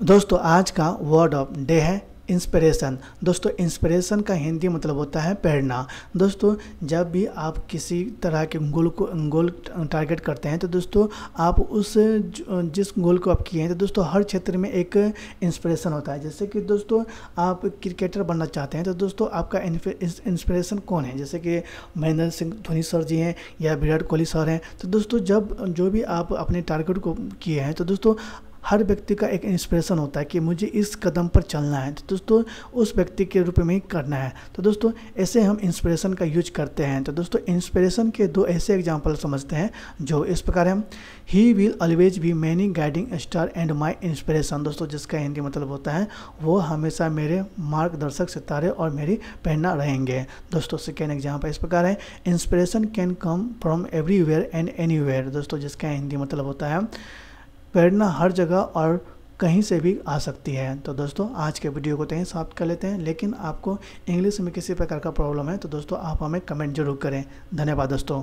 दोस्तों, आज का वर्ड ऑफ़ डे है इंस्पिरेशन दोस्तों इंस्पिरेशन का हिंदी मतलब होता है प्रेरणा। दोस्तों, जब भी आप किसी तरह के गोल को गोल टारगेट करते हैं तो दोस्तों, आप उस जिस गोल को आप किए हैं तो दोस्तों, हर क्षेत्र में एक इंस्पिरेशन होता है। जैसे कि दोस्तों, आप क्रिकेटर बनना चाहते हैं तो दोस्तों, आपका इंस्पिरेशन कौन है? जैसे कि महेंद्र सिंह धोनी सर जी हैं या विराट कोहली सर हैं तो दोस्तों, जब जो भी आप अपने टारगेट को किए हैं तो दोस्तों हर व्यक्ति का एक इंस्पिरेशन होता है कि मुझे इस कदम पर चलना है। तो दोस्तों, उस व्यक्ति के रूप में ही करना है। तो दोस्तों, ऐसे हम इंस्पिरेशन का यूज़ करते हैं। तो दोस्तों इंस्पिरेशन के दो ऐसे एग्ज़ाम्पल समझते हैं, जो इस प्रकार है। He will always be many guiding star and my inspiration दोस्तों, जिसका हिंदी मतलब होता है, वो हमेशा मेरे मार्गदर्शक, सितारे और मेरी प्रेरणा रहेंगे। दोस्तों सेकेंड एग्ज़ाम्पल इस प्रकार है। Inspiration can come from everywhere and any दोस्तों, जिसका हिंदी मतलब होता है प्रेरणा हर जगह और कहीं से भी आ सकती है। तो दोस्तों, आज के वीडियो को तो यहीं समाप्त कर लेते हैं, लेकिन आपको इंग्लिश में किसी प्रकार का प्रॉब्लम है तो दोस्तों आप हमें कमेंट ज़रूर करें। धन्यवाद दोस्तों।